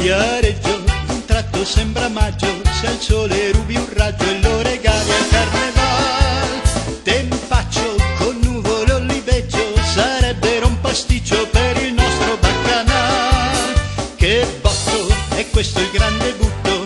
Viareggio, un tratto sembra maggio, se al sole rubi un raggio e lo regali al carneval. Tempaccio con nuvole oliveggio, sarebbero un pasticcio per il nostro baccanal. Che botto, è questo il grande butto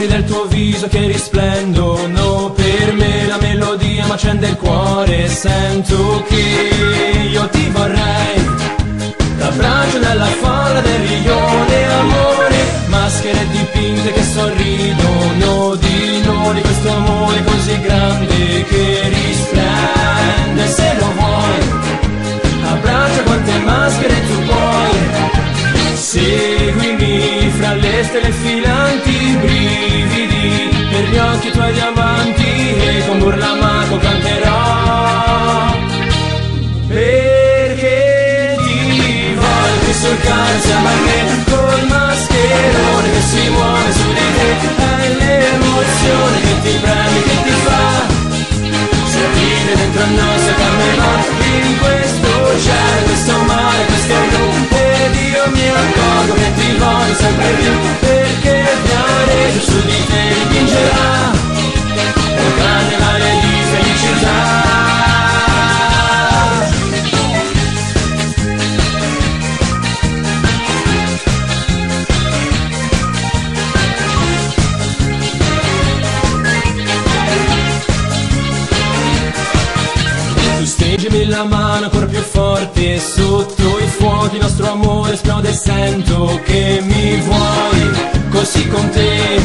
colori del tuo viso che risplendono. Per me la melodia ma accende il cuore sento che io ti vorrei. L'abbraccio nella folla del rione amore maschere dipinte che sorridono di noi. Questo amore così grande che risplende se lo vuoi. Abbraccia quante maschere tu puoi seguimi fra le stelle filanti brividi per gli occhi tuoi diamanti stringimi la mano ancora più forte Sotto i fuochi il nostro amore esplode e Sento che mi vuoi così con te.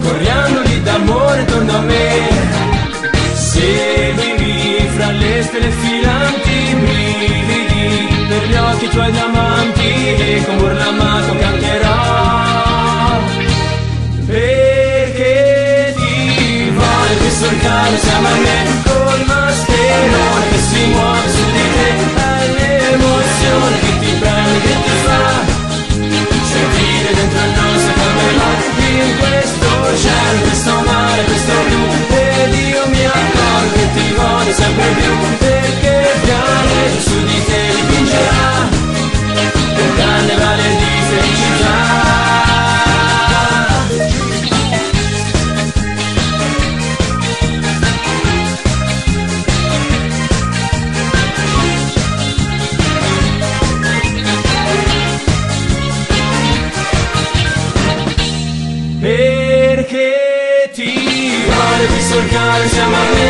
Coriandoli d'amore intorno a me. Seguimi fra le stelle filanti perché ti